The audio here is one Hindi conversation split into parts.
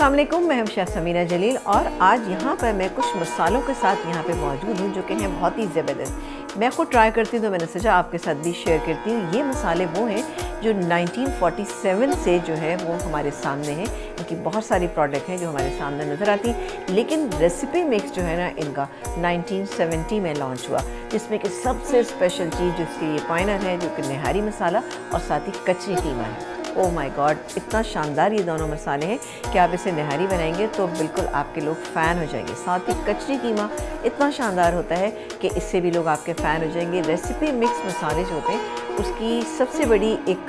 वालेकुम मैं शाह समीना जलील और आज यहाँ पर मैं कुछ मसालों के साथ यहाँ पे मौजूद हूँ जो कि हैं बहुत ही ज़बरदस्त। मैं खुद ट्राई करती हूँ तो मैंने सोचा आपके साथ भी शेयर करती हूँ। ये मसाले वो हैं जो 1947 से जो है वो हमारे सामने हैं। इनकी बहुत सारी प्रोडक्ट हैं जो हमारे सामने नज़र आती। लेकिन रेसिपी मिक्स जो है ना इनका 1970 में लॉन्च हुआ, जिसमें कि सबसे स्पेशल चीज़ जिसकी ये पॉइनर है, जो कि नहारी मसाला और साथ ही कच्ची कीमा है। ओ माय गॉड इतना शानदार ये दोनों मसाले हैं कि आप इसे नहारी बनाएँगे तो बिल्कुल आपके लोग फ़ैन हो जाएँगे। साथ ही कचरी कीमा इतना शानदार होता है कि इससे भी लोग आपके फ़ैन हो जाएँगे। रेसिपी मिक्स मसाले जो होते हैं उसकी सबसे बड़ी एक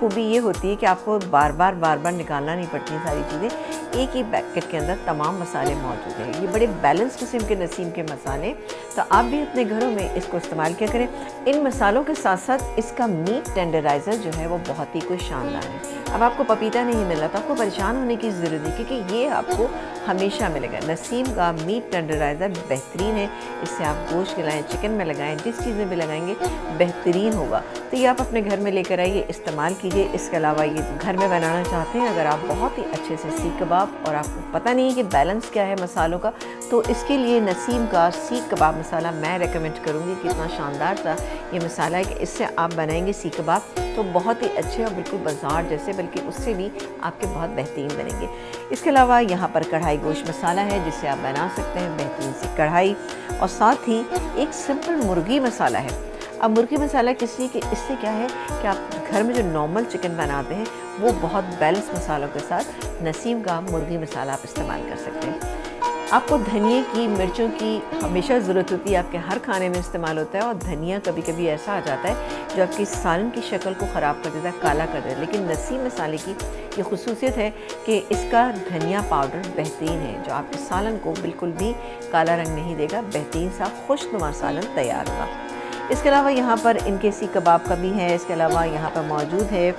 खूबी ये होती है कि आपको बार बार बार बार निकालना नहीं पड़ती है सारी चीज़ें। एक ही पैकेट के अंदर तमाम मसाले मौजूद हैं। ये बड़े बैलेंस किस्म के नसीम के मसाले। तो आप भी अपने घरों में इसको इस्तेमाल किया करें? इन मसालों के साथ साथ इसका मीट टेंडराइज़र जो है वो बहुत ही कोई शानदार है। अब आपको पपीता नहीं मिल रहा तो आपको परेशान होने की ज़रूरत है क्योंकि ये आपको हमेशा मिलेगा। नसीम का मीट टेंडराइज़र बेहतरीन है, इससे आप गोश्त खिलाएँ चिकन में लगाएँ, जिस चीज़ में भी लगाएँगे, बेहतरीन होगा। तो ये आप अपने घर में लेकर आइए, इस्तेमाल कीजिए। इसके अलावा ये घर में बनाना चाहते हैं, अगर आप बहुत ही अच्छे से सीख कबाब, और आपको पता नहीं है कि बैलेंस क्या है मसालों का तो इसके लिए नसीम का सीख कबाब मसाला मैं रिकमेंड करूँगी कितना शानदार था ये मसाला है कि इससे आप बनाएँगे सीख कबाब तो बहुत ही अच्छे और बिल्कुल बाज़ार जैसे बल्कि उससे भी आपके बहुत बेहतरीन बनेंगे। इसके अलावा यहाँ पर कढ़ाई गोश्त मसाला है, जिसे आप बना सकते हैं बेहतरीन सी कढ़ाई। और साथ ही एक सिंपल मुर्गी मसाला है। अब मुर्गी मसाला किस लिए कि इससे क्या है कि आप घर में जो नॉर्मल चिकन बनाते हैं, वो बहुत बैलेंस मसालों के साथ नसीम का मुर्गी मसाला आप इस्तेमाल कर सकते हैं। आपको धनिए की, मिर्चों की हमेशा ज़रूरत होती है, आपके हर खाने में इस्तेमाल होता है और धनिया कभी कभी ऐसा आ जाता है जो आपकी सालन की शक्ल को ख़राब कर देता है, काला कर देता है। लेकिन नसीम मसाले की ये खसूसियत है कि इसका धनिया पाउडर बेहतरीन है, जो आपके सालन को बिल्कुल भी काला रंग नहीं देगा, बेहतरीन सा खुशनुमा सालन तैयार होगा। इसके अलावा यहाँ पर इनके सी कबाब का भी है, इसके अलावा यहाँ पर मौजूद है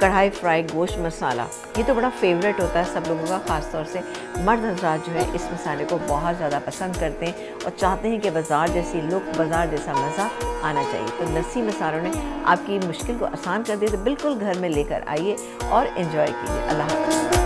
कढ़ाई फ्राई गोश्त मसाला। ये तो बड़ा फेवरेट होता है सब लोगों का ख़ास तौर से मर्द हजरात जो है इस मसाले को बहुत ज़्यादा पसंद करते हैं और चाहते हैं कि बाज़ार जैसी लुक, बाज़ार जैसा मज़ा आना चाहिए। तो लस्सी मसालों ने आपकी मुश्किल को आसान कर दिया तो बिल्कुल घर में लेकर आइए और इन्जॉय कीजिए। अल्लाह